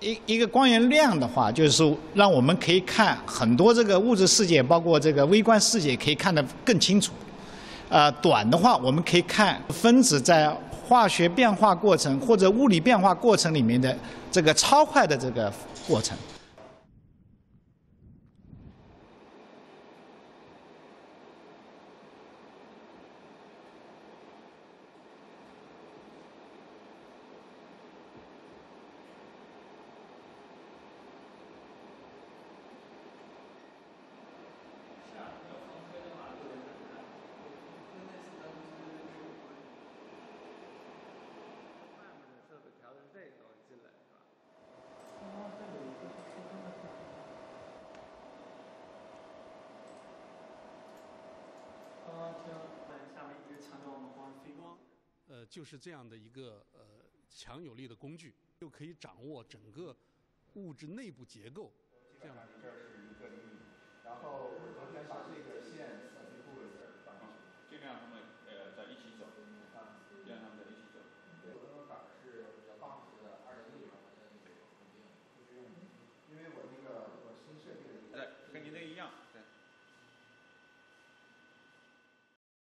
一一个光源亮的话，就是说让我们可以看很多这个物质世界，包括这个微观世界，可以看得更清楚。呃，短的话，我们可以看分子在化学变化过程或者物理变化过程里面的这个超快的这个过程。呃，就是这样的一个呃强有力的工具，就可以掌握整个物质内部结构，这样。